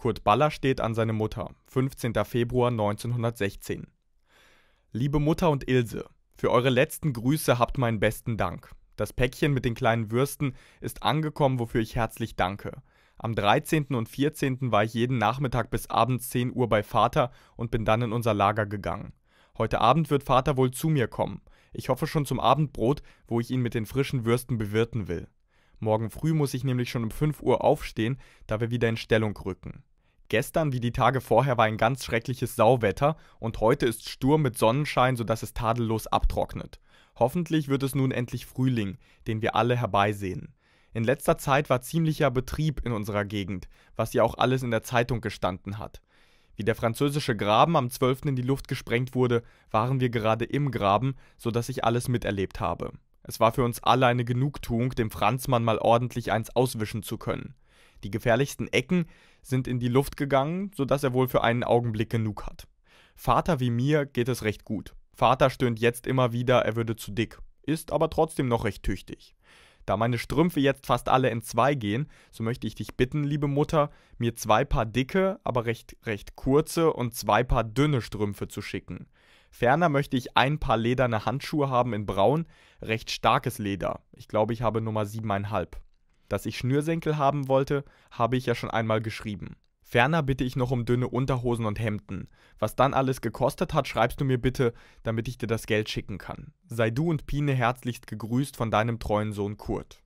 Kurt Baller steht an seine Mutter, 15. Februar 1916. Liebe Mutter und Ilse, für eure letzten Grüße habt meinen besten Dank. Das Päckchen mit den kleinen Würsten ist angekommen, wofür ich herzlich danke. Am 13. und 14. war ich jeden Nachmittag bis abends 10 Uhr bei Vater und bin dann in unser Lager gegangen. Heute Abend wird Vater wohl zu mir kommen. Ich hoffe schon zum Abendbrot, wo ich ihn mit den frischen Würsten bewirten will. Morgen früh muss ich nämlich schon um 5 Uhr aufstehen, da wir wieder in Stellung rücken. Gestern wie die Tage vorher war ein ganz schreckliches Sauwetter und heute ist Sturm mit Sonnenschein, sodass es tadellos abtrocknet. Hoffentlich wird es nun endlich Frühling, den wir alle herbeisehen. In letzter Zeit war ziemlicher Betrieb in unserer Gegend, was ja auch alles in der Zeitung gestanden hat. Wie der französische Graben am 12. in die Luft gesprengt wurde, waren wir gerade im Graben, sodass ich alles miterlebt habe. Es war für uns alle eine Genugtuung, dem Franzmann mal ordentlich eins auswischen zu können. Die gefährlichsten Ecken sind in die Luft gegangen, sodass er wohl für einen Augenblick genug hat. Vater wie mir geht es recht gut. Vater stöhnt jetzt immer wieder, er würde zu dick, ist aber trotzdem noch recht tüchtig. Da meine Strümpfe jetzt fast alle in zwei gehen, so möchte ich dich bitten, liebe Mutter, mir zwei Paar dicke, aber recht, recht kurze und zwei Paar dünne Strümpfe zu schicken. Ferner möchte ich ein Paar lederne Handschuhe haben in braun, recht starkes Leder. Ich glaube, ich habe Nummer 7,5. Dass ich Schnürsenkel haben wollte, habe ich ja schon einmal geschrieben. Ferner bitte ich noch um dünne Unterhosen und Hemden. Was dann alles gekostet hat, schreibst du mir bitte, damit ich dir das Geld schicken kann. Sei du und Pine herzlichst gegrüßt von deinem treuen Sohn Kurt.